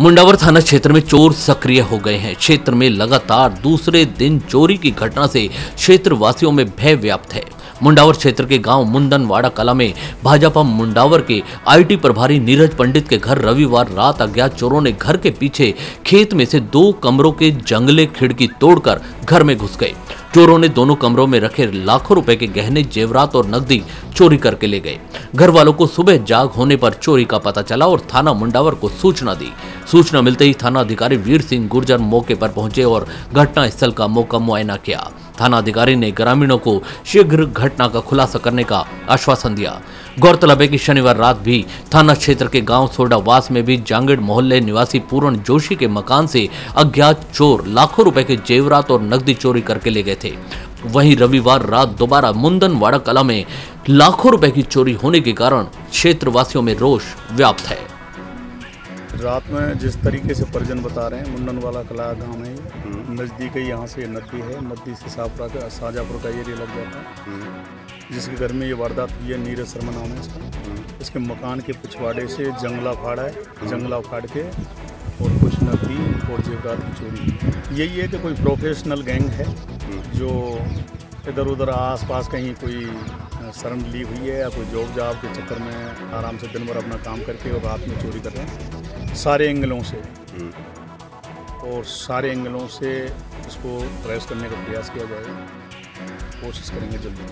मुंडावर थाना क्षेत्र में चोर सक्रिय हो गए हैं। क्षेत्र में लगातार दूसरे दिन चोरी की घटना से क्षेत्र वासियों में भय व्याप्त है। मुंडावर क्षेत्र के गाँव मुंदनवाड़ा कला में भाजपा मुंडावर के आईटी प्रभारी नीरज पंडित के घर रविवार रात अज्ञात चोरों ने घर के पीछे खेत में से दो कमरों के जंगले खिड़की तोड़कर घर में घुस गए। चोरों ने दोनों कमरों में रखे लाखों रुपए के गहने, जेवरात और नकदी चोरी करके ले गए। घर वालों को सुबह जाग होने पर चोरी का पता चला और थाना मुंडावर को सूचना दी। सूचना मिलते ही थाना अधिकारी वीर सिंह गुर्जर मौके पर पहुँचे और घटना स्थल का मौका मुआयना किया। थाना अधिकारी ने ग्रामीणों को शीघ्र घटना का खुलासा करने का आश्वासन दिया। गौरतलब है कि शनिवार रात भी थाना क्षेत्र के गाँव सोडावास में भी जांगड़ मोहल्ले निवासी पूरण जोशी के मकान से अज्ञात चोर लाखों रुपए के जेवरात और नकदी चोरी करके ले गए थे। वहीं रविवार रात दोबारा मुंदनवाड़ा कला में लाखों रुपए की चोरी होने के कारण क्षेत्रवासियों में रोष व्याप्त है। रात में जिस तरीके से परिजन बता रहे हैं मुंडन वाला कला गाँव है। नज़दीक ही यहाँ से नदी है नदी से सापरा का शाहजहाँपुर का एरिया लग जाता है। जिसके घर में ये वारदात हुई है नीरज शर्मा नाम है इसका। इसके मकान के पिछवाड़े से जंगला फाड़ा है जंगला फाड़ के और कुछ नकदी और जेवरात की चोरी यही है कि कोई प्रोफेशनल गैंग है जो इधर उधर आस पास कहीं कोई शरण ली हुई है या कोई जॉब जॉब के चक्कर में आराम से दिन भर अपना काम करके और रात में चोरी कर रहे हैं। सारे एंगलों से। और सारे एंगलों से इसको ट्रेस करने का प्रयास किया जाएगा कोशिश करेंगे जल्दी